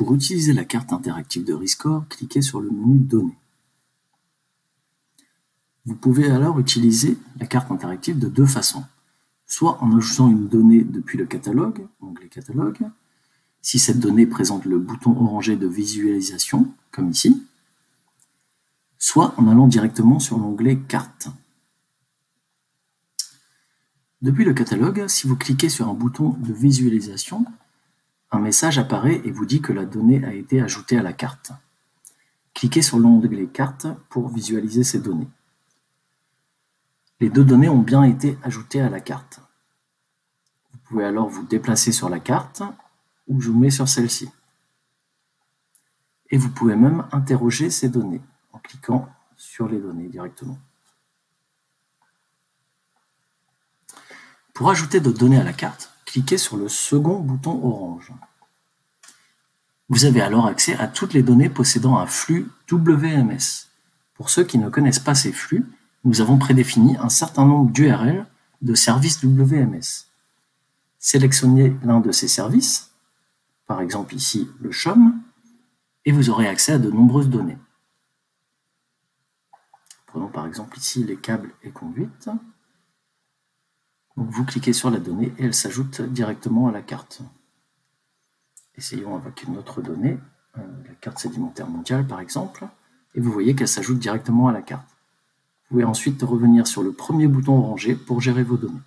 Pour utiliser la carte interactive de Rescore, cliquez sur le menu Données. Vous pouvez alors utiliser la carte interactive de deux façons. Soit en ajoutant une donnée depuis le catalogue, onglet catalogue, si cette donnée présente le bouton orangé de visualisation, comme ici, soit en allant directement sur l'onglet Carte. Depuis le catalogue, si vous cliquez sur un bouton de visualisation, un message apparaît et vous dit que la donnée a été ajoutée à la carte. Cliquez sur l'onglet Carte pour visualiser ces données. Les deux données ont bien été ajoutées à la carte. Vous pouvez alors vous déplacer sur la carte ou zoomer sur celle-ci. Et vous pouvez même interroger ces données en cliquant sur les données directement. Pour ajouter d'autres données à la carte, cliquez sur le second bouton orange. Vous avez alors accès à toutes les données possédant un flux WMS. Pour ceux qui ne connaissent pas ces flux, nous avons prédéfini un certain nombre d'URL de services WMS. Sélectionnez l'un de ces services, par exemple ici le CHOM, et vous aurez accès à de nombreuses données. Prenons par exemple ici les câbles et conduites. Vous cliquez sur la donnée et elle s'ajoute directement à la carte. Essayons avec une autre donnée, euh, la carte sédimentaire mondiale par exemple, et vous voyez qu'elle s'ajoute directement à la carte. Vous pouvez ensuite revenir sur le premier bouton orangé pour gérer vos données.